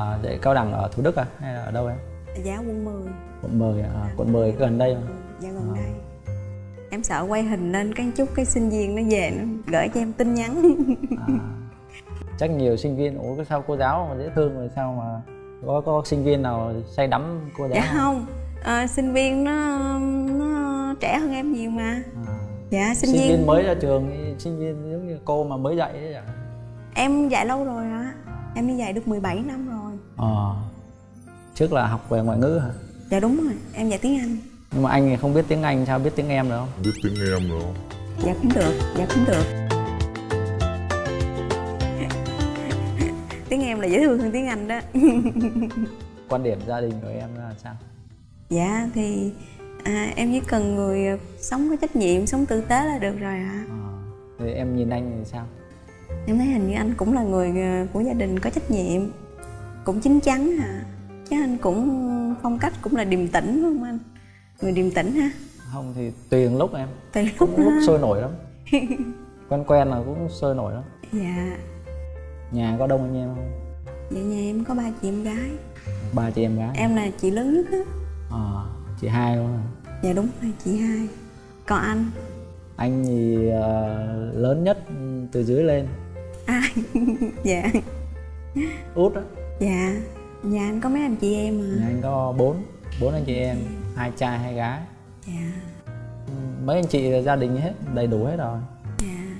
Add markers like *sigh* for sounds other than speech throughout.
à, dạy cao đẳng ở thủ đức à? Hay là ở đâu em? Dạ quận 10 quận 10 à, quận 10 gần đây mà. Dạ gần À. đây. Em sợ quay hình lên cái chút cái sinh viên nó về nó gửi cho em tin nhắn. À, chắc nhiều sinh viên ủa sao cô giáo mà dễ thương rồi sao mà có có sinh viên nào say đắm cô giáo Dạ không? Ờ, Sinh viên nó nó trẻ hơn em nhiều mà. À. Dạ sinh, sinh viên, viên mới ra trường sinh viên giống như cô mà mới dạy ấy chẳng Em dạy lâu rồi hả Em đi dạy được 17 năm rồi ờ. Trước là học về ngoại ngữ hả? Dạ đúng rồi Em dạy tiếng Anh. Nhưng mà anh thì không biết tiếng anh sao biết tiếng em được không? Biết tiếng em rồi không? Dạ cũng được Dạ cũng được. Tiếng em là dễ thương hơn tiếng Anh đó. *laughs* Quan điểm gia đình của em là sao? Dạ thì à, em chỉ cần người ờ, sống có trách nhiệm, sống tử tế là được rồi ạ. ờ. Thì em nhìn anh thì sao? Em thấy hình như anh cũng là người ờ, của gia đình có trách nhiệm, cũng chín chắn hả? Chứ anh cũng phong cách cũng là điềm tĩnh phải không anh? Người điềm tĩnh ha. không thì tùy lúc em Tùy lúc cũng lúc sôi nổi lắm *laughs* quen quen là cũng sôi nổi lắm Dạ. nhà có đông anh em không Vậy nhà em có ba chị em gái. ba chị em gái Em là chị lớn nhất á. ờ chị hai luôn à. Dạ đúng rồi, chị hai. Còn anh? anh thì ờ, lớn nhất từ dưới lên Ai? *laughs* dạ. út á Dạ. Nhà anh có mấy anh chị em nhà à? anh có bốn bốn anh chị em hai trai hai gái Dạ. mấy anh chị là gia đình hết đầy đủ hết rồi Dạ.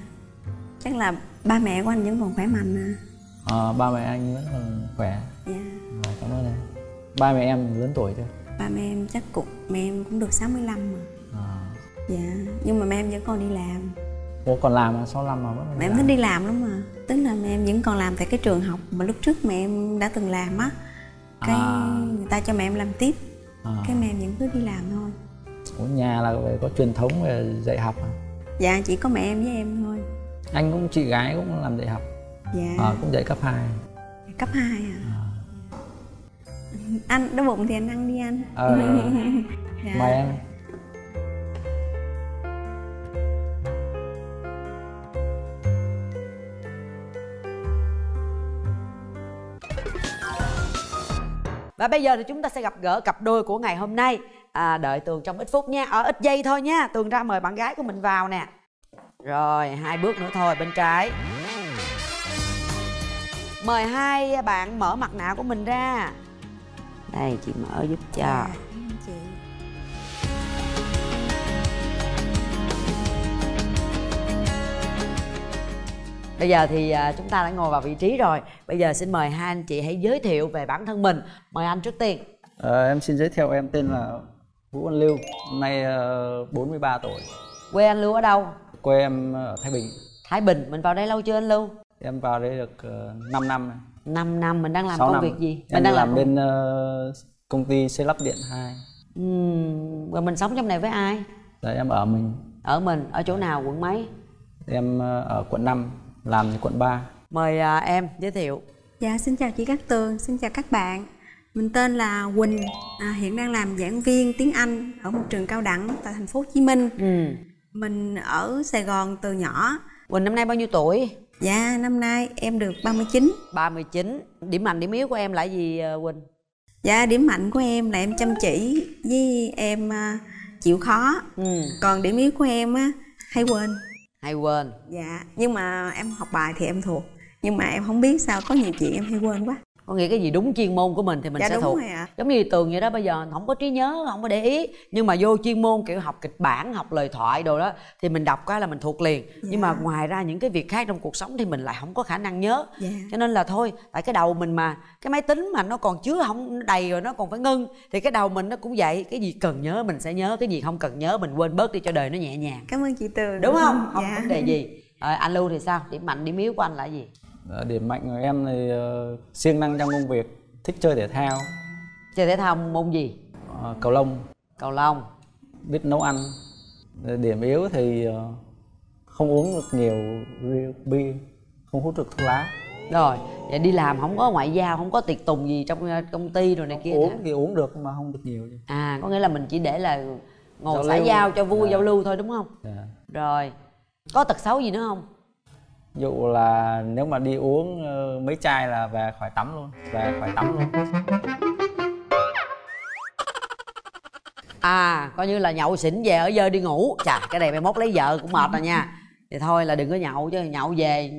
Chắc là ba mẹ của anh vẫn còn khỏe mạnh à. Ờ, ba mẹ anh vẫn còn khỏe Dạ. Rồi, cảm ơn em ba mẹ em lớn tuổi chưa Ba mẹ em chắc cục mẹ em cũng được 65 mà. à. Dạ. Nhưng mà mẹ em vẫn còn đi làm. Ủa còn làm à? 65 mà vẫn Mẹ em làm. thích đi làm lắm mà. Tức là mẹ em vẫn còn làm tại cái trường học mà lúc trước mẹ em đã từng làm á. Cái À. người ta cho mẹ em làm tiếp. à. Cái mẹ em vẫn cứ đi làm thôi. Ủa nhà là về có truyền thống về dạy học à? Dạ chỉ có mẹ em với em thôi. anh cũng chị gái cũng làm dạy học Dạ. à, cũng dạy cấp 2 Cấp 2 à. Anh đói bụng thì anh ăn đi anh. ờ *laughs* Dạ. mời em Và bây giờ thì chúng ta sẽ gặp gỡ cặp đôi của ngày hôm nay. À, Đợi Tường trong ít phút nha Ở ít giây thôi nha. Tường ra mời bạn gái của mình vào nè. Rồi hai bước nữa thôi bên trái. Mời hai bạn mở mặt nạ của mình ra. Đây chị mở giúp cho. À, chị. Bây giờ thì à, chúng ta đã ngồi vào vị trí rồi Bây giờ xin mời hai anh chị hãy giới thiệu về bản thân mình Mời anh trước tiên ờ, em xin giới thiệu em tên là Vũ Văn Lưu năm nay uh, 43 tuổi Quê anh Lưu ở đâu? quê em ở Thái Bình Thái Bình Mình vào đây lâu chưa anh Lưu? em vào đây được uh, 5 năm này 5 năm mình đang làm công năm. việc gì? em Mình đang làm, công- bên ờ, công ty xây lắp điện 2 Ừm, Rồi mình sống trong này với ai? Đấy, em ở mình Ở mình, ở chỗ nào, quận mấy? em ờ, ở quận 5 làm thì quận 3 Mời à, em giới thiệu Dạ xin chào chị Cát Tường, xin chào các bạn. Mình tên là Quỳnh, à, hiện đang làm giảng viên tiếng Anh ở một trường cao đẳng tại thành phố Hồ Chí Minh. ừ. Mình ở Sài Gòn từ nhỏ. Quỳnh năm nay bao nhiêu tuổi? Dạ năm nay em được 39. 39 Điểm mạnh, điểm yếu của em là gì à, Quỳnh? Dạ điểm mạnh của em là em chăm chỉ với em à, chịu khó. Ừ. Còn điểm yếu của em á hay quên. Hay quên Dạ nhưng mà em học bài thì em thuộc. Nhưng mà em không biết sao có nhiều chuyện em hay quên quá. Có nghĩa cái gì đúng chuyên môn của mình thì mình Dạ, sẽ thuộc. ạ. Giống như Tường vậy đó bây giờ không có trí nhớ, không có để ý Nhưng mà vô chuyên môn kiểu học kịch bản, học lời thoại đồ đó Thì mình đọc cái là mình thuộc liền. Nhưng mà ngoài ra những cái việc khác trong cuộc sống thì mình lại không có khả năng nhớ. Dạ. cho nên là thôi tại cái đầu mình mà cái máy tính mà nó còn chứa không nó đầy rồi nó còn phải ngưng thì cái đầu mình nó cũng vậy. Cái gì cần nhớ mình sẽ nhớ cái gì không cần nhớ mình quên bớt đi cho đời nó nhẹ nhàng. Cảm ơn chị Tường. đúng không? Không Dạ. vấn đề gì. Ờ, anh lưu thì sao? Điểm mạnh điểm yếu của anh là gì điểm mạnh của em thì ờ, siêng năng trong công việc thích chơi thể thao. Chơi thể thao môn gì? Ờ, cầu lông. Cầu lông. Biết nấu ăn. Ờ, điểm yếu thì ờ, không uống được nhiều rượu bia không hút được thuốc lá. Rồi vậy đi làm không có ngoại giao không có tiệc tùng gì trong ờ, công ty rồi này kia hả? uống thì uống được mà không được nhiều à có nghĩa là mình chỉ để là ngồi Giao xã lưu. giao cho vui Dạ. giao lưu thôi đúng không? Dạ. rồi có tật xấu gì nữa không dụ là nếu mà đi uống ờ, mấy chai là về khỏi tắm luôn về khỏi tắm luôn. À coi như là nhậu xỉn về ở dơ đi ngủ. Chà cái này mai mốt lấy vợ cũng mệt rồi nha. Thì thôi là đừng có nhậu chứ nhậu về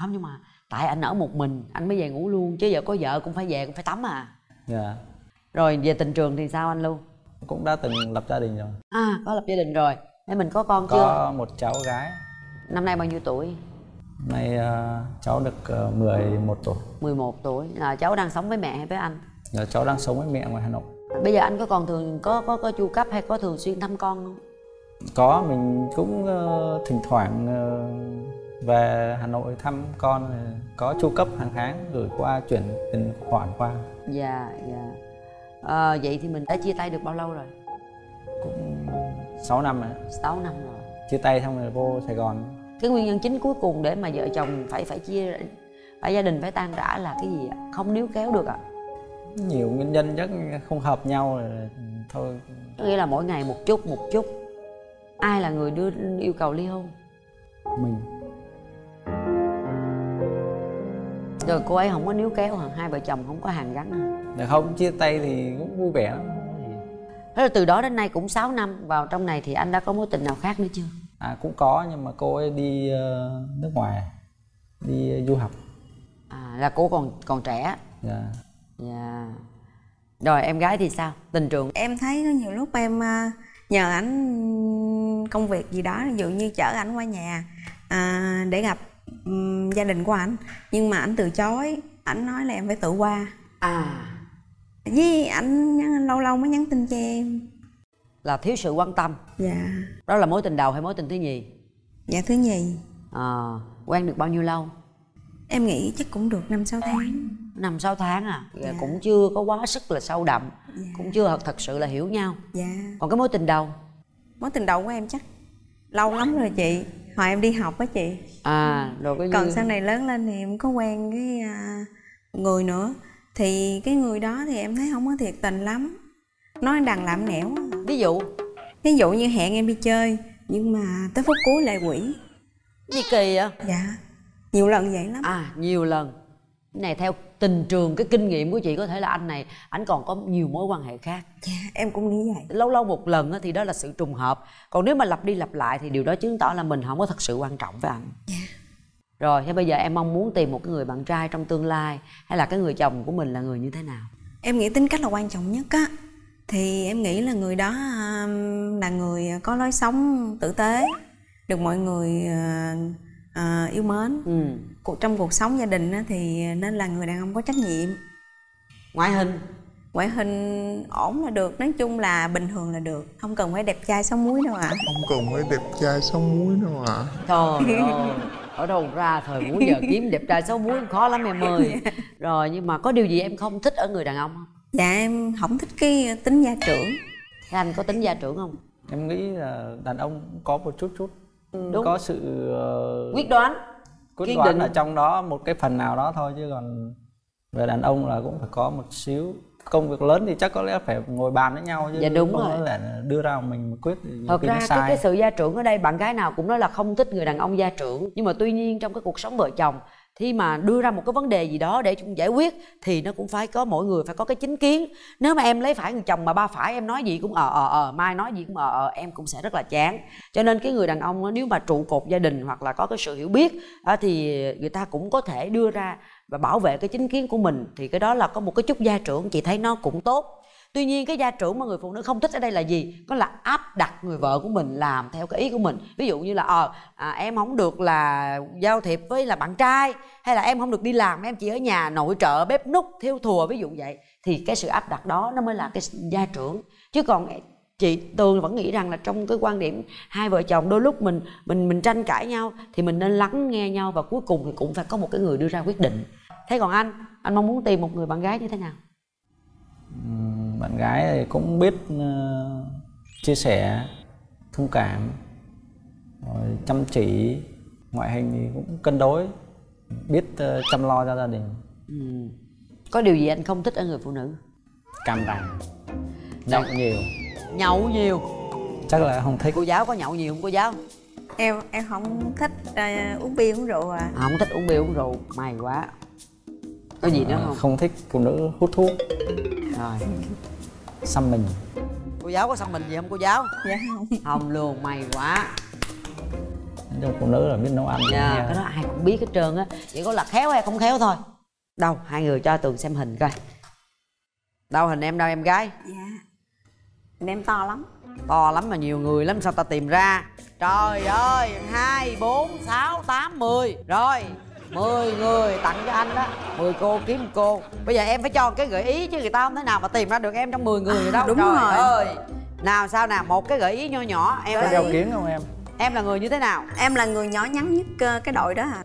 không nhưng mà tại anh ở một mình anh mới về ngủ luôn chứ giờ có vợ cũng phải về cũng phải tắm à. Dạ. Rồi về tình trường thì sao anh lưu? Cũng đã từng lập gia đình rồi. À có lập gia đình rồi. Thế mình có con chưa? có một cháu gái. Năm nay bao nhiêu tuổi nay ờ, cháu được uh, 11 tuổi. 11 tuổi. Là cháu đang sống với mẹ hay với anh? Giờ cháu đang sống với mẹ ngoài Hà Nội. Bây giờ anh có còn thường có có có chu cấp hay có thường xuyên thăm con không? Có mình cũng ờ, thỉnh thoảng ờ, về Hà Nội thăm con rồi có chu cấp hàng tháng gửi qua chuyển tiền khoản qua. Dạ dạ. Ờ, vậy thì mình đã chia tay được bao lâu rồi? Cũng 6 năm rồi 6 năm rồi. Chia tay xong rồi vô Sài Gòn cái nguyên nhân chính cuối cùng để mà vợ chồng phải phải chia phải gia đình phải tan rã là cái gì ạ? Không níu kéo được ạ. Nhiều nguyên nhân chắc không hợp nhau rồi thôi. Có nghĩa là mỗi ngày một chút một chút. Ai là người đưa yêu cầu ly hôn? Mình. Rồi cô ấy không có níu kéo hả? Hai vợ chồng không có hàn gắn hả? Để không chia tay thì cũng vui vẻ lắm. Thế là từ đó đến nay cũng 6 năm vào trong này thì anh đã có mối tình nào khác nữa chưa à cũng có nhưng mà cô ấy đi ờ, nước ngoài đi du học. À là cô còn còn trẻ? Dạ. Dạ. Rồi em gái thì sao? Tình trường? Em thấy có nhiều lúc em à, nhờ ảnh công việc gì đó ví dụ như chở ảnh qua nhà à, để gặp ừm, gia đình của ảnh. Nhưng mà ảnh từ chối ảnh nói là em phải tự qua. À. Với ảnh nhắn- lâu lâu mới nhắn tin cho em là thiếu sự quan tâm. Dạ. Đó là mối tình đầu hay mối tình thứ nhì? Dạ thứ nhì. À, quen được bao nhiêu lâu? Em nghĩ chắc cũng được năm sáu tháng. Năm sáu tháng à? Dạ. cũng chưa có quá sức là sâu đậm cũng chưa thật, thật sự là hiểu nhau. Dạ. Còn cái mối tình đầu? Mối tình đầu của em chắc lâu lắm rồi chị. Hồi em đi học á chị. À rồi cái còn như- sau này lớn lên thì em có quen cái à, người nữa. Thì cái người đó thì em thấy không có thiệt tình lắm nói đằng làm nẻo ví dụ? Ví dụ như hẹn em đi chơi nhưng mà tới phút cuối lại quỷ. Gì kỳ vậy? Dạ nhiều lần vậy lắm. À nhiều lần. Cái này theo tình trường cái kinh nghiệm của chị có thể là anh này anh còn có nhiều mối quan hệ khác. Dạ em cũng nghĩ vậy. Lâu lâu một lần thì đó là sự trùng hợp. Còn nếu mà lặp đi lặp lại thì điều đó chứng tỏ là mình không có thật sự quan trọng với anh dạ. Rồi thế bây giờ em mong muốn tìm một cái người bạn trai trong tương lai hay là cái người chồng của mình là người như thế nào? Em nghĩ tính cách là quan trọng nhất á thì em nghĩ là người đó à, là người có lối sống tử tế được mọi người à, à, yêu mến. Ừ. Cuộc trong cuộc sống gia đình á, thì nên là người đàn ông có trách nhiệm. Ngoại hình. Ngoại hình ổn là được nói chung là bình thường là được không cần phải đẹp trai sống muối đâu ạ. Không cần phải đẹp trai sống muối đâu ạ. Trời *laughs* ơi ở đâu ra thời buổi giờ kiếm đẹp trai xấu muối khó lắm em ơi. *laughs* Rồi nhưng mà có điều gì em không thích ở người đàn ông không dạ em không thích cái tính gia trưởng anh có tính gia trưởng không em nghĩ là đàn ông cũng có một chút chút Đúng. có sự ờ, quyết đoán quyết kiên đoán định. ở trong đó một cái phần nào đó thôi chứ còn về đàn ông là cũng phải có một xíu công việc lớn thì chắc có lẽ phải ngồi bàn với nhau chứ Dạ, đúng không rồi. là đưa ra mình quyết thật ra cái, cái sự gia trưởng ở đây bạn gái nào cũng nói là không thích người đàn ông gia trưởng nhưng mà tuy nhiên trong cái cuộc sống vợ chồng khi mà đưa ra một cái vấn đề gì đó để chúng giải quyết, thì nó cũng phải có, mỗi người phải có cái chính kiến. Nếu mà em lấy phải người chồng mà ba phải, em nói gì cũng ờ ờ ờ mai nói gì cũng ờ ờ em cũng sẽ rất là chán. Cho nên cái người đàn ông nếu mà trụ cột gia đình hoặc là có cái sự hiểu biết thì người ta cũng có thể đưa ra và bảo vệ cái chính kiến của mình. Thì cái đó là có một cái chút gia trưởng, chị thấy nó cũng tốt tuy nhiên cái gia trưởng mà người phụ nữ không thích ở đây là gì? Có là áp đặt người vợ của mình làm theo cái ý của mình. Ví dụ như là ờ à, em không được là giao thiệp với là bạn trai hay là em không được đi làm em chỉ ở nhà nội trợ bếp núc thiêu thùa ví dụ vậy. Thì cái sự áp đặt đó nó mới là cái gia trưởng. Chứ còn chị tường vẫn nghĩ rằng là trong cái quan điểm hai vợ chồng đôi lúc mình mình mình tranh cãi nhau thì mình nên lắng nghe nhau và cuối cùng thì cũng phải có một cái người đưa ra quyết định. Thế còn anh anh mong muốn tìm một người bạn gái như thế nào? Bạn gái thì cũng biết ờ, chia sẻ thông cảm rồi chăm chỉ ngoại hình thì cũng cân đối biết ờ, chăm lo cho gia đình. Ừ. có điều gì anh không thích ở người phụ nữ? Cam rành nhậu nhiều. Nhậu nhiều? Chắc là không thích. Cô giáo có nhậu nhiều không cô giáo? Em em không thích à, uống bia uống rượu à. Không thích uống bia uống rượu. May quá. Có gì nữa không? không thích phụ nữ hút thuốc rồi. Xăm mình. Cô giáo có xăm mình gì không cô giáo? Dạ không. Không luôn may quá. Nói chung phụ nữ là biết nấu ăn dạ cái đó ai cũng biết hết trơn á. Chỉ có là khéo hay không khéo thôi. Đâu hai người cho tường xem hình coi. Đâu hình em đâu em gái? Dạ. Hình em to lắm. To lắm mà nhiều người lắm sao ta tìm ra? Trời ơi hai bốn sáu tám mười. Rồi mười người tặng cho anh đó. Mười cô kiếm cô. Bây giờ em phải cho cái gợi ý chứ người ta không thể nào mà tìm ra được em trong 10 người rồi đâu. đúng trời rồi. ơi. Nào sao nào? Một cái gợi ý nho nhỏ em có là, đeo kiến không em? Em là người như thế nào? Em là người nhỏ nhắn nhất ờ, cái đội đó à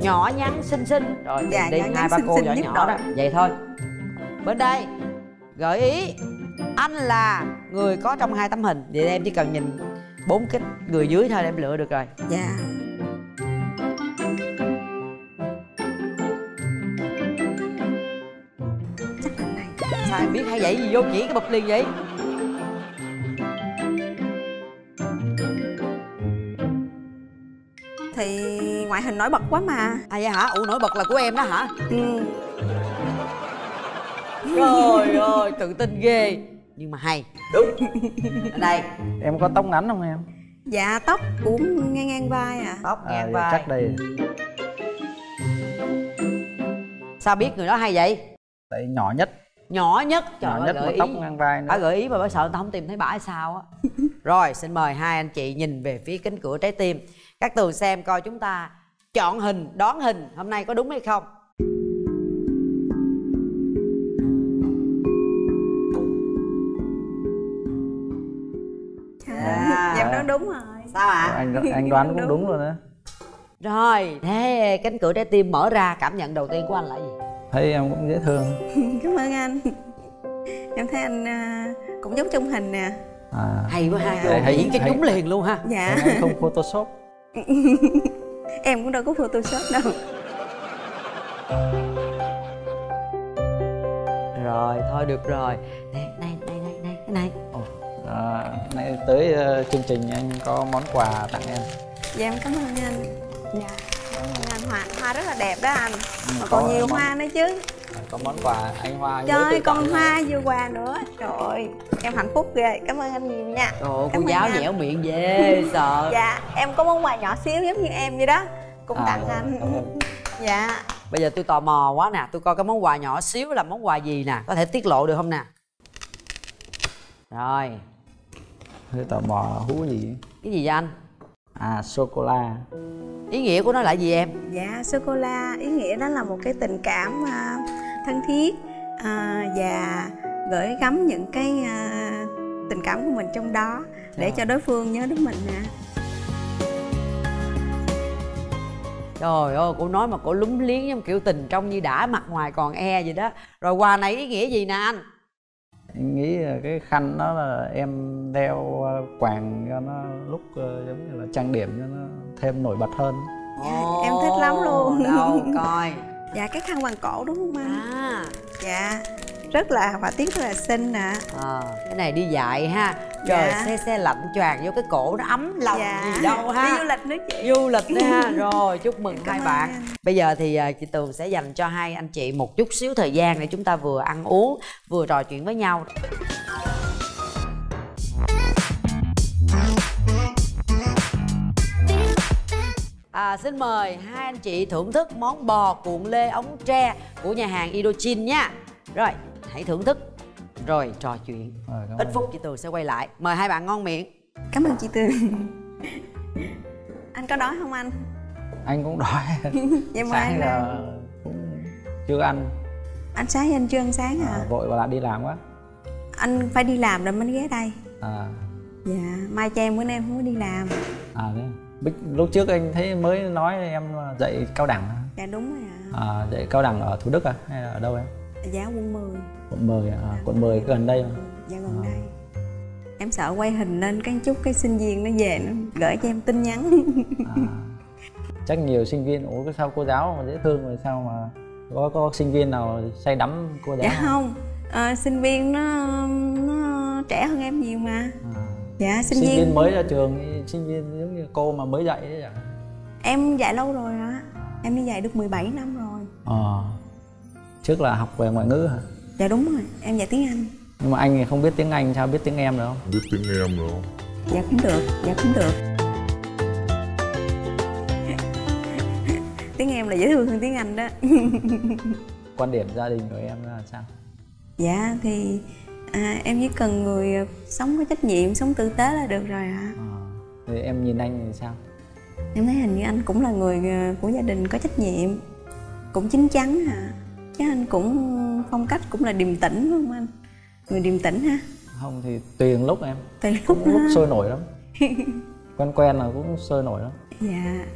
nhỏ nhắn xinh xinh. Rồi Dạ, đi hai ba cô nhỏ nhỏ đội. đó. Vậy thôi. Bên đây gợi ý anh là người có trong hai tấm hình. Vậy em chỉ cần nhìn bốn cái người dưới thôi là em lựa được rồi. Dạ. Chắc là này. Sao em biết hay vậy? Gì vô chỉ cái bụp liền vậy. Thì ngoại hình nổi bật quá mà. À vậy hả? Ủa nổi bật là của em đó hả? Ừ. trời ơi tự tin ghê nhưng mà hay. Đúng. Ở đây. Em có tóc ngắn không em? Dạ tóc cũng ngang ngang vai à. Tóc à, ngang vậy vai. chắc đây. Sao biết người đó hay vậy? Tại nhỏ nhất. Nhỏ nhất. Trời nhỏ ơi nhất gợi mà ý. tóc ngang vai nữa. Bà gợi ý mà bà sợ người ta không tìm thấy bà hay sao á. *laughs* Rồi xin mời hai anh chị nhìn về phía cánh cửa trái tim. Các tường xem coi chúng ta chọn hình đoán hình hôm nay có đúng hay không sao ạ anh anh đoán cũng đúng rồi đó rồi thế cánh cửa trái tim mở ra cảm nhận đầu tiên của anh là gì? Thấy em cũng dễ thương. *laughs* Cảm ơn anh. Em thấy anh à, cũng giống trong hình nè. À. Hay quá ha Hay- diễn cho chúng liền luôn ha. Dạ. Em anh không photoshop. *laughs* Em cũng đâu có photoshop đâu. Rồi thôi được rồi. Này này này này này cái này à, nay tới ờ, chương trình anh có món quà tặng em. Dạ em cảm ơn anh. Dạ. Cảm ơn anh hoa hoa rất là đẹp đó anh. Mà có còn nhiều món- hoa nữa chứ. Có món quà anh hoa trời ơi con hoa vừa quà nữa. Trời ơi em hạnh phúc ghê. Cảm ơn anh nhiều nha. Trời ơi, cô giáo anh. dẻo miệng dễ sợ. Dạ em có món quà nhỏ xíu giống như em vậy đó. Cũng À, tặng rồi, anh. dạ. Bây giờ tôi tò mò quá nè. Tôi coi cái món quà nhỏ xíu là món quà gì nè. Có thể tiết lộ được không nè? Rồi hơi tò mò hú gì Cái gì vậy anh? À sô cô la. Ý nghĩa của nó là gì em? Dạ sô cô la. Ý nghĩa đó là một cái tình cảm à, thân thiết à, và gửi gắm những cái à, tình cảm của mình trong đó để Trời. cho đối phương nhớ đến mình nè. Trời ơi cô nói mà cô lúng liếng giống kiểu tình trong như đã mặt ngoài còn e vậy đó. Rồi quà này ý nghĩa gì nè anh anh nghĩ là cái khăn đó là em đeo quàng cho nó lúc ờ, giống như là trang điểm cho nó thêm nổi bật hơn. Dạ, em thích lắm luôn. Đâu *laughs* coi. Dạ cái khăn quàng cổ đúng không anh? À, dạ rất là họa tiết rất là xinh nè. À cái này đi dạy ha Trời Dạ. xe xe lạnh choàng vô cái cổ nó ấm lòng dạ. gì đâu ha. Đi du lịch nữa chị. Du lịch đấy ha. *laughs* Rồi chúc mừng Cảm hai bạn. anh. bây giờ thì à, chị tường sẽ dành cho hai anh chị một chút xíu thời gian để chúng ta vừa ăn uống vừa trò chuyện với nhau. À, xin mời hai anh chị thưởng thức món bò cuộn lê ống tre của nhà hàng Idochin nha. Rồi, hãy thưởng thức Rồi, trò chuyện. Rồi, cảm Ít ơn. phút chị Tường sẽ quay lại. Mời hai bạn ngon miệng. Cảm ơn chị tường. Anh có đói không anh? Anh cũng đói. *laughs* Vậy mời sáng anh cũng chưa ăn. Anh sáng anh chưa ăn sáng à, à vội và lại đi làm quá. Anh phải đi làm rồi mới ghé đây. À dạ mai cho em bữa nay em không có đi làm. À thế. Bích, lúc trước anh thấy mới nói em dạy cao đẳng. À? dạ đúng rồi ạ. À, dạy cao đẳng ở thủ đức à? Hay là ở đâu em dạ quận 10 quận 10 à, quận 10 gần đây mà dạ gần À. đây. Em sợ quay hình lên cái chút cái sinh viên nó về nó gửi cho em tin nhắn. À, chắc nhiều sinh viên ủa sao cô giáo mà dễ thương rồi sao mà có có sinh viên nào say đắm cô giáo dạ không? Ờ, sinh viên nó nó trẻ hơn em nhiều mà. À, dạ sinh, sinh viên, viên mới ra trường sinh viên giống như cô mà mới dạy ấy chẳng em dạy lâu rồi á em đi dạy được 17 năm rồi. Ờ trước là học về ngoại ngữ hả? Dạ đúng rồi em dạy tiếng anh. Nhưng mà anh thì không biết tiếng anh sao biết tiếng em được không? Biết tiếng em rồi không? Dạ cũng được dạ cũng được. Tiếng em là dễ thương hơn tiếng anh đó. *laughs* Quan điểm gia đình của em là sao? Dạ thì à, em chỉ cần người à, sống có trách nhiệm sống tử tế là được rồi ạ. Ờ thì em nhìn anh thì sao? Em thấy hình như anh cũng là người à, của gia đình có trách nhiệm cũng chín chắn hả chứ anh cũng phong cách cũng là điềm tĩnh phải không anh? Người điềm tĩnh ha? Không thì tùy lúc em. Tùy lúc cũng lúc sôi nổi lắm. *laughs* Quen quen là cũng sôi nổi lắm. Dạ.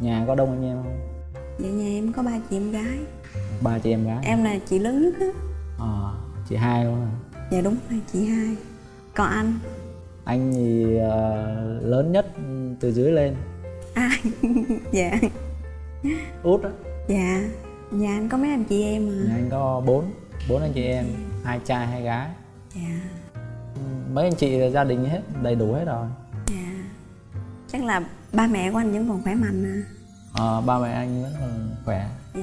Nhà có đông anh em không? Dạ nhà em có ba chị em gái. Ba chị em gái. Em là chị lớn nhất á. Ờ chị hai luôn à dạ đúng rồi chị hai. Còn anh? Anh thì ờ, lớn nhất từ dưới lên. À *laughs* dạ. Út á. Dạ nhà anh có mấy anh chị em nhà à anh có bốn bốn anh chị em hai trai hai gái. Dạ. Ừ, mấy anh chị là gia đình hết đầy đủ hết rồi. Dạ. Chắc là ba mẹ của anh vẫn còn khỏe mạnh à? Ờ, ba mẹ anh vẫn còn khỏe. Dạ.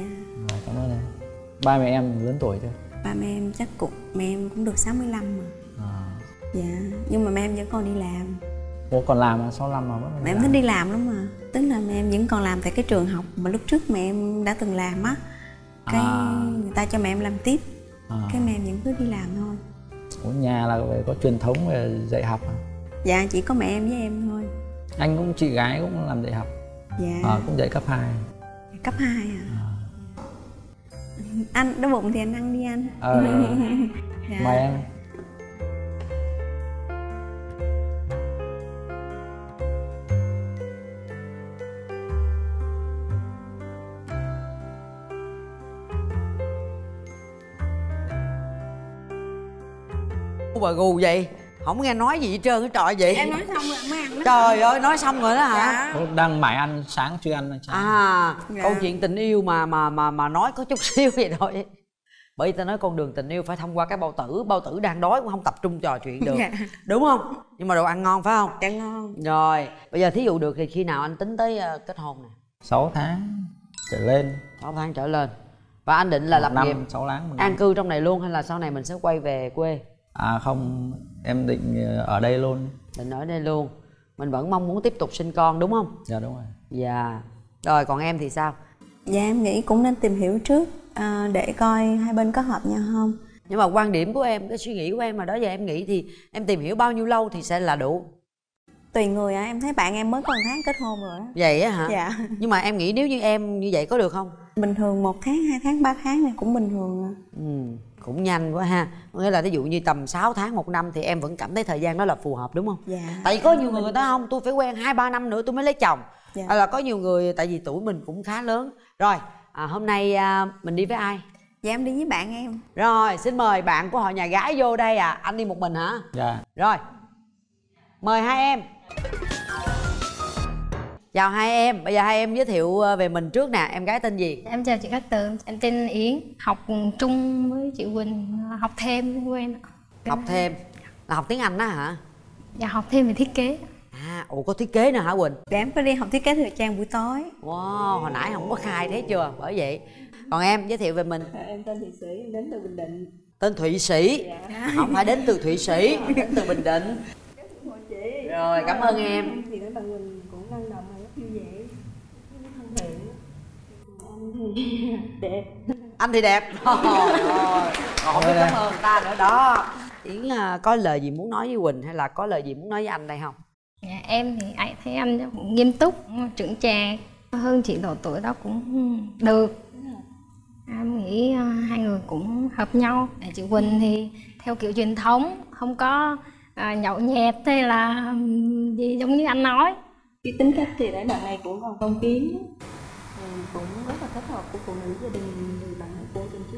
Rồi, cảm ơn em. Ba mẹ em lớn tuổi chưa? Ba mẹ em chắc cũng mẹ em cũng được 65 mà. À. dạ. Nhưng mà mẹ em vẫn còn đi làm. Ủa còn làm à? 65 mà vẫn mẹ em làm. thích đi làm lắm mà. Tức là mẹ em vẫn còn làm tại cái trường học mà lúc trước mẹ em đã từng làm á cái À. người ta cho mẹ em làm tiếp. À. cái mẹ em vẫn cứ đi làm thôi. Ủa nhà là về có truyền thống về dạy học à? dạ chỉ có mẹ em với em thôi. Anh cũng chị gái cũng làm dạy học. Dạ. À, cũng dạy cấp 2 cấp 2 à. Anh đói bụng thì anh ăn đi anh. Ờ. *laughs* Dạ. mời em bà gù vậy? Không nghe nói gì hết trơn hết trọi vậy. Em nói xong rồi mới ăn trời ơi nói xong rồi đó hả? Dạ. Đang mải ăn sáng chưa ăn à Dạ. câu chuyện tình yêu mà mà mà mà nói có chút *laughs* xíu vậy thôi. Bởi vì ta nói con đường tình yêu phải thông qua cái bao tử bao tử đang đói cũng không tập trung trò chuyện được. Dạ. đúng không? Nhưng mà đồ ăn ngon phải không? Dạ ngon. Rồi bây giờ thí dụ được thì khi nào anh tính tới ờ, kết hôn nè? 6 tháng trở lên. 6 tháng trở lên. Và anh định là lập năm nghiệp 6 tháng an cư trong này luôn hay là sau này mình sẽ quay về quê à không em định ờ, ở đây luôn. Định ở đây luôn. Mình vẫn mong muốn tiếp tục sinh con đúng không? Dạ đúng rồi. Dạ. Rồi còn em thì sao? Dạ em nghĩ cũng nên tìm hiểu trước à, để coi hai bên có hợp nhau không. Nhưng mà quan điểm của em cái suy nghĩ của em mà đó giờ em nghĩ thì em tìm hiểu bao nhiêu lâu thì sẽ là đủ tùy người á em thấy bạn em mới có một tháng kết hôn rồi á. Vậy á hả? Dạ. Nhưng mà em nghĩ nếu như em như vậy có được không? Bình thường một tháng hai tháng ba tháng này cũng bình thường à. Ừ cũng nhanh quá ha. Có nghĩa là ví dụ như tầm 6 tháng một năm thì em vẫn cảm thấy thời gian đó là phù hợp đúng không? Dạ. Tại vì có nhiều người người ta không tôi phải quen hai ba năm nữa tôi mới lấy chồng. Dạ. hay là có nhiều người tại vì tuổi mình cũng khá lớn. Rồi à, hôm nay à, mình đi với ai? Dạ em đi với bạn em. Rồi xin mời bạn của họ nhà gái vô đây à anh đi một mình hả? Dạ. Rồi. Mời hai em chào hai em bây giờ hai em giới thiệu ờ, về mình trước nè em gái tên gì? Em chào chị Cát Tường, em tên Yến, học chung với chị Quỳnh, học thêm với em. học thêm? Là học tiếng anh đó hả? Dạ học thêm về thiết kế. à ủa có thiết kế nữa hả quỳnh? Để em có đi học thiết kế thời trang buổi tối. Wow hồi nãy không có khai thấy chưa? Bởi vậy. Còn em giới thiệu về mình. Em tên thị sĩ em đến từ bình định. Tên thụy sĩ? Không phải đến từ thụy sĩ đến từ bình định rồi cảm ơn em. Thì nói bạn Quỳnh cũng năng động và rất vui vẻ. Thân thiện. Anh thì đẹp. Anh thì đẹp Trời ơi. còn không biết cảm ơn người ta nữa. Đó. Yến à, có lời gì muốn nói với quỳnh hay là có lời gì muốn nói với anh đây không? Dạ, em thì ai thấy anh cũng nghiêm túc, trưởng chạc, hơn chị độ tuổi đó cũng được. Em nghĩ à, hai người cũng hợp nhau. Chị Quỳnh thì theo kiểu truyền thống, không có à, nhậu nhẹt hay là gì giống như anh nói. cái tính cách thì để bạn này cũng còn phong kiến thì cũng rất là thích hợp của phụ nữ gia đình người bạn của tình chứ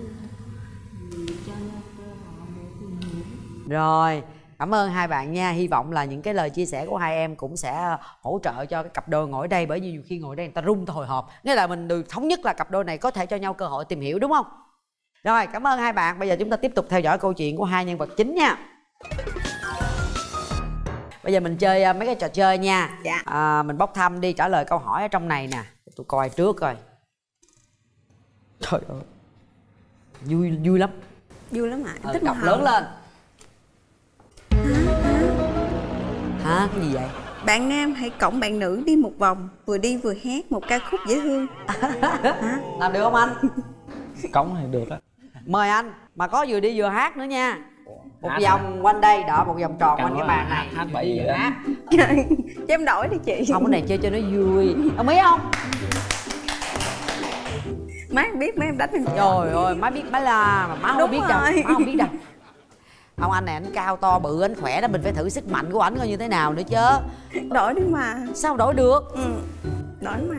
cho nhau cơ hội để tìm hiểu. Rồi cảm ơn hai bạn nha. Hy vọng là những cái lời chia sẻ của hai em cũng sẽ hỗ trợ cho cái cặp đôi ngồi ở đây bởi vì nhiều khi ngồi đây người ta rung hồi hộp nghĩa là mình được thống nhất là cặp đôi này có thể cho nhau cơ hội tìm hiểu đúng không? Rồi cảm ơn hai bạn. Bây giờ chúng ta tiếp tục theo dõi câu chuyện của hai nhân vật chính nha bây giờ mình chơi à, mấy cái trò chơi nha. Dạ. à, mình bốc thăm đi trả lời câu hỏi ở trong này nè. Tôi coi trước coi. Trời ơi. Vui vui lắm. Vui lắm ạ ờ, thích cặp màu lớn lên. Hả? Cái gì vậy? Bạn nam hãy cõng bạn nữ đi một vòng vừa đi vừa hát một ca khúc dễ thương. Làm được không anh? Cống thì được á. Mời anh mà có vừa đi vừa hát nữa nha một Hát vòng quanh đây đỏ một vòng tròn quanh Cảm cái ơn. bàn anh. này Hát vừa đó. hát *laughs* cho em đổi đi chị. Không cái này chơi cho nó vui. Đồng ý không? Má em biết má em đánh em. Trời ơi má biết má la mà má không Đúng biết đâu. má không biết đâu. Ông anh này anh cao to bự anh khỏe đó. Mình phải thử sức mạnh của ảnh coi như thế nào nữa chứ. Đổi đi mà. Sao đổi được? Ừ. Đổi mà.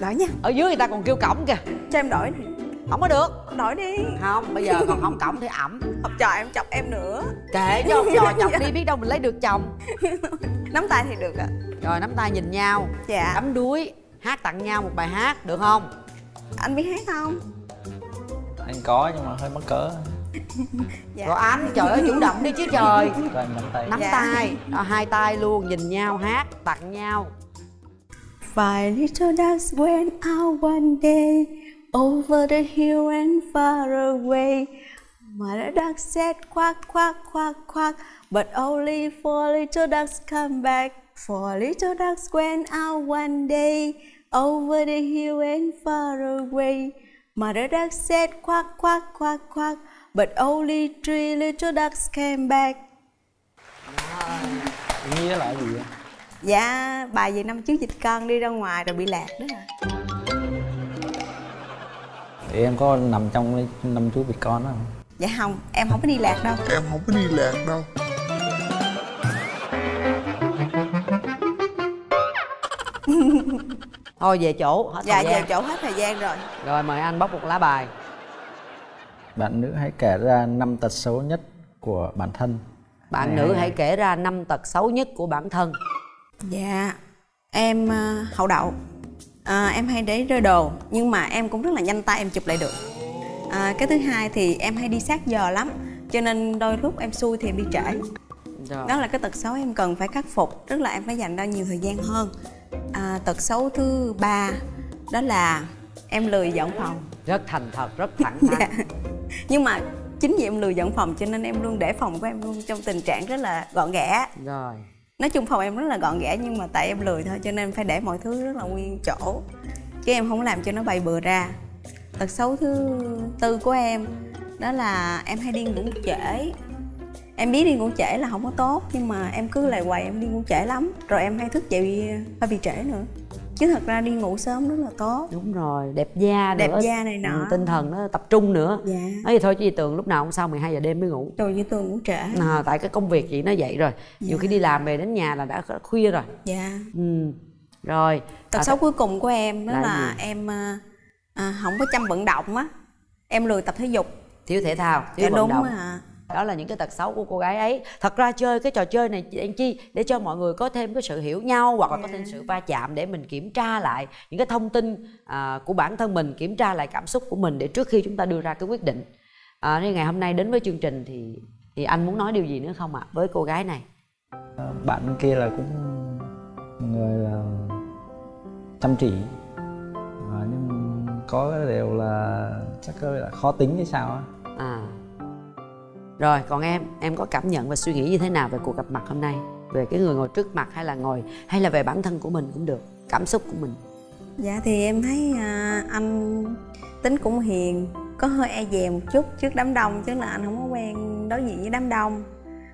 Đổi nha. Ở dưới người ta còn kêu cổng kìa. Cho em đổi đi không có được. Đổi đi. Không bây giờ còn không cổng thì ẩm. Học trò em chọc em nữa. Kệ cho trò *laughs* chọc đi biết đâu mình lấy được chồng. Nắm tay thì được ạ. Rồi nắm tay nhìn nhau. Dạ. Đắm đuối hát tặng nhau một bài hát được không? Anh biết hát không? Anh có nhưng mà hơi mắc cỡ. *laughs* Dạ. Rồi anh trời ơi chủ động đi chứ trời. Anh nắm tay. Nắm Dạ. tay. Đó, hai tay luôn nhìn nhau hát tặng nhau. Five little ducks went out one day over the hill and far away. Mother duck said quack, quack, quack, quack, but only four little ducks come back. Four little ducks went out one day over the hill and far away. Mother duck said quack, quack, quack, quack, but only three little ducks came back. nghĩa là gì vậy Dạ, bài về năm trước dịch con đi ra ngoài rồi bị lạc đó à. Thì em có nằm trong năm chú vịt con đó không? Dạ không, em không có đi lạc đâu. Em không có đi lạc đâu. *laughs* Thôi về chỗ hết Dạ thời gian. chỗ hết thời gian rồi. Rồi mời anh bóc một lá bài. Bạn nữ hãy kể ra năm tật xấu nhất của bản thân. Bạn Này, nữ hay hãy kể ra năm tật xấu nhất của bản thân. Dạ Em ờ, hậu đậu à, Em hay để rơi đồ. Nhưng mà em cũng rất là nhanh tay em chụp lại được. À, Cái thứ hai thì em hay đi sát giờ lắm. Cho nên đôi lúc em xui thì em đi trễ. Rồi. Đó là cái tật xấu em cần phải khắc phục. Tức là em phải dành ra nhiều thời gian hơn. À, Tật xấu thứ ba Đó là em lười dọn phòng. Rất thành thật rất thẳng *laughs* thắn. Dạ. Nhưng mà chính vì em lười dọn phòng cho nên em luôn để phòng của em luôn trong tình trạng rất là gọn ghẽ. Rồi nói chung phòng em rất là gọn ghẽ nhưng mà tại em lười thôi, cho nên phải để mọi thứ rất là nguyên chỗ. Chứ em không làm cho nó bày bừa ra. Tật xấu thứ tư của em, đó là em hay đi ngủ trễ. Em biết đi ngủ trễ là không có tốt, nhưng mà em cứ lại hoài em đi ngủ trễ lắm. Rồi em hay thức dậy ờ, hơi bị trễ nữa chứ thật ra đi ngủ sớm rất là tốt. Đúng rồi đẹp da Đẹp nữa. da này nọ. Ừ, tinh thần nó tập trung nữa. Dạ. Nói vậy thôi chứ gì tường lúc nào cũng sau 12 giờ đêm mới ngủ. Rồi như tường ngủ trễ. À, tại cái công việc chị nó vậy rồi. Nhiều khi đi làm về đến nhà là đã khuya rồi. Dạ. Ừ. rồi. Tật À, xấu cuối cùng của em đó là là, gì? em à, à, không có chăm vận động á. Em lười tập thể dục. Thiếu thể thao thiếu dạ vận đúng động. à đó là những cái tật xấu của cô gái ấy. Thật ra chơi cái trò chơi này chị An chi để cho mọi người có thêm cái sự hiểu nhau hoặc là có thêm sự va chạm để mình kiểm tra lại những cái thông tin à, của bản thân mình kiểm tra lại cảm xúc của mình để trước khi chúng ta đưa ra cái quyết định. À, nên ngày hôm nay đến với chương trình thì thì anh muốn nói điều gì nữa không ạ? Với cô gái này. Ờ, bạn bên kia là cũng người là chăm chỉ. Ờ, nhưng có cái điều là chắc có là khó tính hay sao á. À rồi còn em em có cảm nhận và suy nghĩ như thế nào về cuộc gặp mặt hôm nay? Về cái người ngồi trước mặt hay là ngồi hay là về bản thân của mình cũng được cảm xúc của mình? Dạ thì em thấy à, anh tính cũng hiền có hơi e dè một chút trước đám đông chứ là anh không có quen đối diện với đám đông.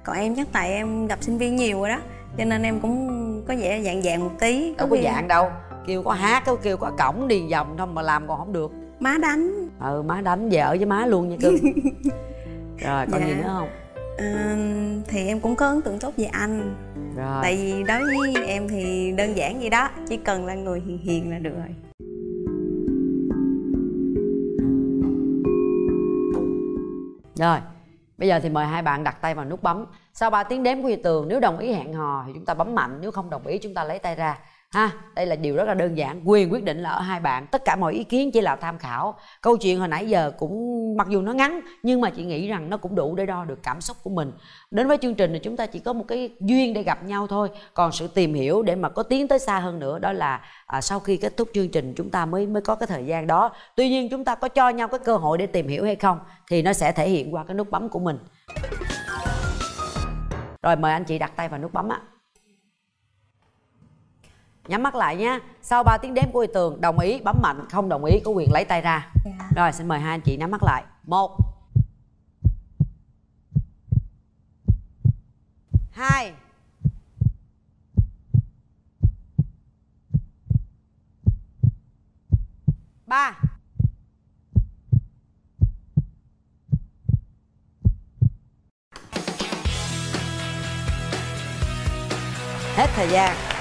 Còn em chắc tại em gặp sinh viên nhiều rồi đó cho nên em cũng có vẻ dạng dạng một tí. Đâu có dạng đâu kêu có hát có kêu có cổng điền vòng thôi mà làm còn không được. Má đánh. Ừ má đánh về ở với má luôn nha cưng *laughs* rồi còn Dạ. gì nữa không? À, thì em cũng có ấn tượng tốt về anh. Rồi. Tại vì đối với em thì đơn giản vậy đó chỉ cần là người hiền hiền là được rồi. Rồi bây giờ thì mời hai bạn đặt tay vào nút bấm. Sau 3 tiếng đếm của Duy Tường nếu đồng ý hẹn hò thì chúng ta bấm mạnh nếu không đồng ý chúng ta lấy tay ra ha? Đây là điều rất là đơn giản. Quyền quyết định là ở hai bạn. Tất cả mọi ý kiến chỉ là tham khảo. Câu chuyện hồi nãy giờ cũng mặc dù nó ngắn nhưng mà chị nghĩ rằng nó cũng đủ để đo được cảm xúc của mình. Đến với chương trình thì chúng ta chỉ có một cái duyên để gặp nhau thôi. Còn sự tìm hiểu để mà có tiến tới xa hơn nữa đó là à, sau khi kết thúc chương trình chúng ta mới mới có cái thời gian đó. Tuy nhiên chúng ta có cho nhau cái cơ hội để tìm hiểu hay không thì nó sẽ thể hiện qua cái nút bấm của mình. Rồi mời anh chị đặt tay vào nút bấm ạ nhắm mắt lại nhé sau 3 tiếng đếm của tường đồng ý bấm mạnh. Không đồng ý có quyền lấy tay ra. Dạ. rồi xin mời hai anh chị nhắm mắt lại. Một. Hai. Ba. Hết thời gian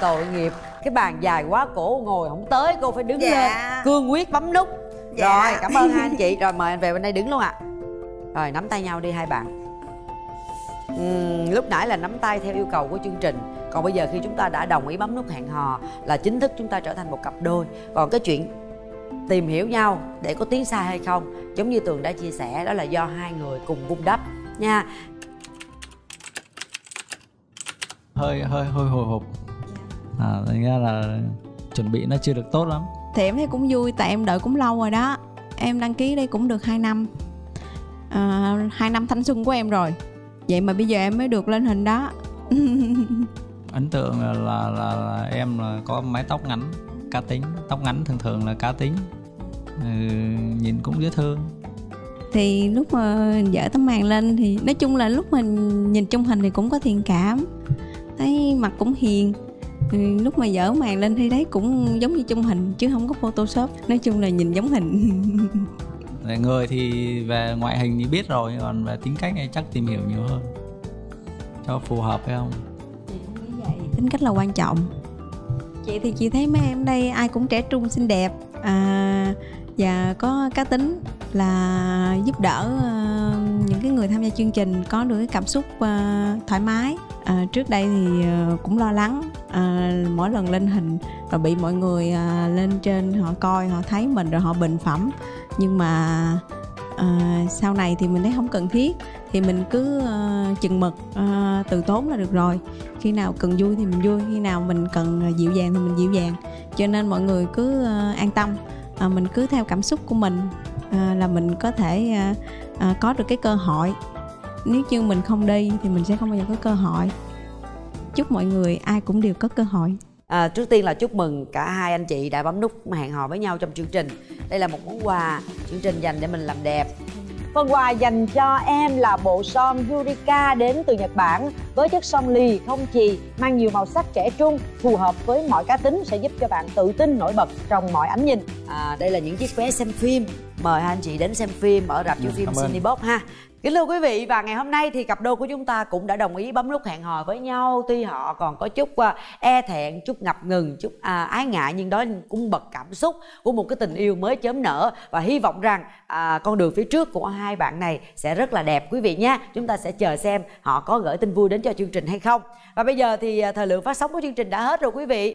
tội nghiệp. Cái bàn dài quá cổ ngồi không tới cô phải đứng Dạ. lên cương quyết bấm nút. Dạ. rồi cảm ơn hai anh chị. Rồi mời anh về bên đây đứng luôn ạ. Rồi nắm tay nhau đi hai bạn. Ừm, lúc nãy là nắm tay theo yêu cầu của chương trình. Còn bây giờ khi chúng ta đã đồng ý bấm nút hẹn hò là chính thức chúng ta trở thành một cặp đôi. Còn cái chuyện tìm hiểu nhau để có tiến xa hay không giống như tường đã chia sẻ đó là do hai người cùng vun đắp nha. Hơi hơi hơi hồi hộp à thành ra là chuẩn bị nó chưa được tốt lắm. Thì em thấy cũng vui tại em đợi cũng lâu rồi đó. Em đăng ký đây cũng được 2 năm. À, 2 năm thanh xuân của em rồi. Vậy mà bây giờ em mới được lên hình đó. *laughs* Ấn tượng là, là, là, là em là có mái tóc ngắn cá tính. Tóc ngắn thường thường là cá tính. Ừ, nhìn cũng dễ thương. Thì lúc mà dở tấm màn lên thì nói chung là lúc mình nhìn trong hình thì cũng có thiện cảm. Thấy mặt cũng hiền ừ, lúc mà dở màn lên thì đấy cũng giống như trong hình chứ không có photoshop. Nói chung là nhìn giống hình. *laughs* Người thì về ngoại hình thì biết rồi còn về tính cách thì chắc tìm hiểu nhiều hơn. Cho phù hợp hay không? Tính cách là quan trọng. Chị thì chị thấy mấy em đây ai cũng trẻ trung xinh đẹp. À, và có cá tính là giúp đỡ ờ, những cái người tham gia chương trình có được cái cảm xúc ờ, thoải mái. À, trước đây thì ờ, cũng lo lắng à, mỗi lần lên hình rồi bị mọi người à, lên trên họ coi họ thấy mình rồi họ bình phẩm. Nhưng mà à, sau này thì mình thấy không cần thiết. Thì mình cứ ờ, chừng mực ờ, từ tốn là được rồi. Khi nào cần vui thì mình vui khi nào mình cần dịu dàng thì mình dịu dàng. Cho nên mọi người cứ ờ, an tâm. Ờ, mình cứ theo cảm xúc của mình ờ, là mình có thể ờ, ờ, có được cái cơ hội. Nếu như mình không đi thì mình sẽ không bao giờ có cơ hội chúc mọi người ai cũng đều có cơ hội À, trước tiên là chúc mừng cả hai anh chị đã bấm nút hẹn hò với nhau trong chương trình. Đây là một món quà chương trình dành để mình làm đẹp. Phần quà dành cho em là bộ son Yurika đến từ Nhật Bản với chất son lì không chì, mang nhiều màu sắc trẻ trung, phù hợp với mọi cá tính sẽ giúp cho bạn tự tin nổi bật trong mọi ánh nhìn. À, đây là những chiếc vé xem phim. Mời hai anh chị đến xem phim ở rạp chiếu Ừ, phim. Cinebox ha. Kính thưa quý vị và ngày hôm nay thì cặp đôi của chúng ta cũng đã đồng ý bấm nút hẹn hò với nhau tuy họ còn có chút ờ, e thẹn, chút ngập ngừng, chút à, ái ngại nhưng đó cũng bật cảm xúc của một cái tình yêu mới chớm nở và hy vọng rằng à, con đường phía trước của hai bạn này sẽ rất là đẹp quý vị nhé. Chúng ta sẽ chờ xem họ có gửi tin vui đến cho chương trình hay không. Và bây giờ thì à, thời lượng phát sóng của chương trình đã hết rồi quý vị.